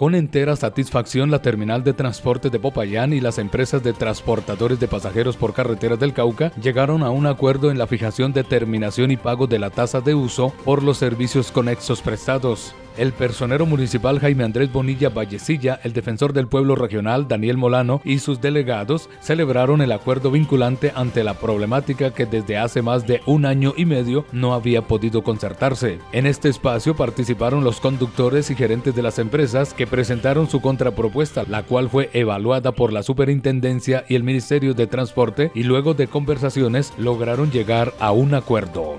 Con entera satisfacción, la terminal de transporte de Popayán y las empresas de transportadores de pasajeros por carreteras del Cauca llegaron a un acuerdo en la fijación, determinación y pago de la tasa de uso por los servicios conexos prestados. El personero municipal Jaime Andrés Bonilla Vallecilla, el defensor del pueblo regional Daniel Molano y sus delegados celebraron el acuerdo vinculante ante la problemática que desde hace más de un año y medio no había podido concertarse. En este espacio participaron los conductores y gerentes de las empresas que presentaron su contrapropuesta, la cual fue evaluada por la Superintendencia y el Ministerio de Transporte y luego de conversaciones lograron llegar a un acuerdo.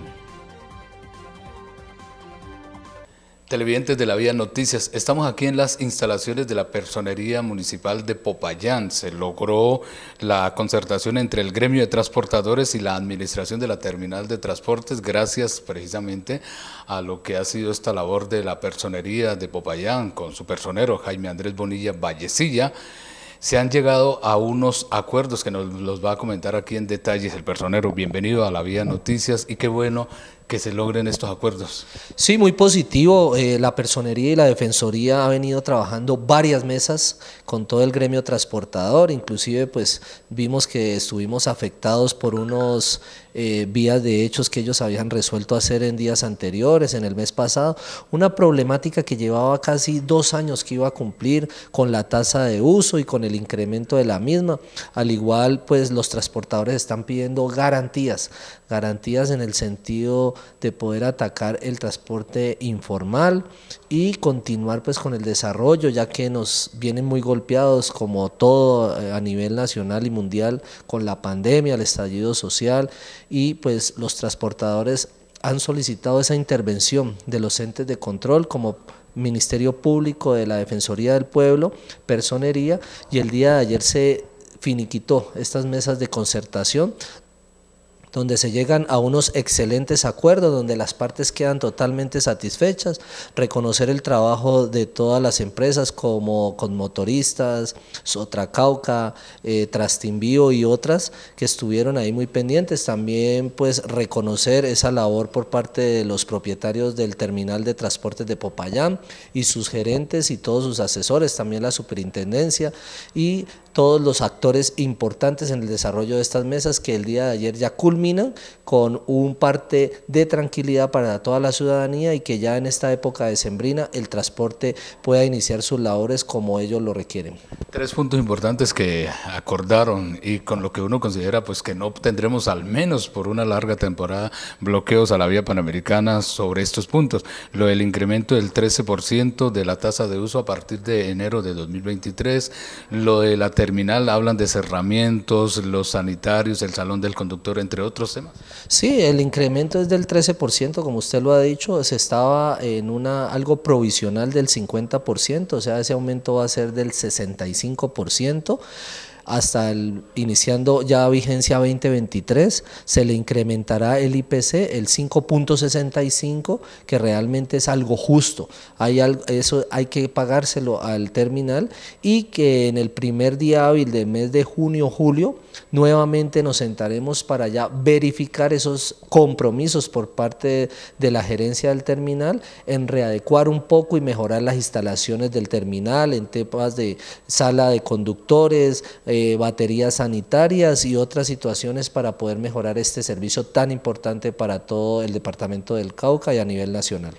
Televidentes de la Vía Noticias, estamos aquí en las instalaciones de la Personería Municipal de Popayán. Se logró la concertación entre el gremio de transportadores y la administración de la terminal de transportes gracias precisamente a lo que ha sido esta labor de la Personería de Popayán con su personero Jaime Andrés Bonilla Vallecilla se han llegado a unos acuerdos que nos los va a comentar aquí en detalles el personero. Bienvenido a la Vía Noticias y qué bueno que se logren estos acuerdos. Sí, muy positivo. Eh, la personería y la defensoría ha venido trabajando varias mesas con todo el gremio transportador, inclusive pues vimos que estuvimos afectados por unos eh, vías de hechos que ellos habían resuelto hacer en días anteriores, en el mes pasado, una problemática que llevaba casi dos años que iba a cumplir con la tasa de uso y con el incremento de la misma. Al igual pues los transportadores están pidiendo garantías, garantías en el sentido de poder atacar el transporte informal y continuar pues con el desarrollo ya que nos vienen muy golpeados como todo eh, a nivel nacional y mundial con la pandemia, el estallido social y pues los transportadores han solicitado esa intervención de los entes de control como Ministerio Público de la Defensoría del Pueblo, Personería y el día de ayer se finiquitó estas mesas de concertación donde se llegan a unos excelentes acuerdos, donde las partes quedan totalmente satisfechas, reconocer el trabajo de todas las empresas como con motoristas, Sotracauca, eh, Trastinvío y otras que estuvieron ahí muy pendientes, también pues reconocer esa labor por parte de los propietarios del terminal de transportes de Popayán y sus gerentes y todos sus asesores, también la superintendencia y todos los actores importantes en el desarrollo de estas mesas que el día de ayer ya culminaron con un parte de tranquilidad para toda la ciudadanía y que ya en esta época de sembrina el transporte pueda iniciar sus labores como ellos lo requieren. Tres puntos importantes que acordaron y con lo que uno considera pues que no tendremos al menos por una larga temporada bloqueos a la vía panamericana sobre estos puntos. Lo del incremento del 13% de la tasa de uso a partir de enero de 2023, lo de la terminal hablan de cerramientos, los sanitarios, el salón del conductor, entre otros temas? Sí, el incremento es del 13%, como usted lo ha dicho, se estaba en una algo provisional del 50%, o sea, ese aumento va a ser del 65% hasta iniciando ya vigencia 2023, se le incrementará el IPC el 5.65, que realmente es algo justo. Hay eso hay que pagárselo al terminal y que en el primer día hábil del mes de junio julio nuevamente nos sentaremos para ya verificar esos compromisos por parte de la gerencia del terminal en readecuar un poco y mejorar las instalaciones del terminal en temas de sala de conductores, eh, baterías sanitarias y otras situaciones para poder mejorar este servicio tan importante para todo el departamento del Cauca y a nivel nacional.